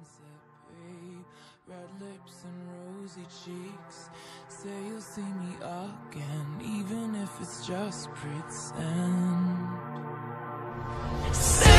sunset, babe. Red lips and rosy cheeks. Say you'll see me again, even if it's just pretend. Say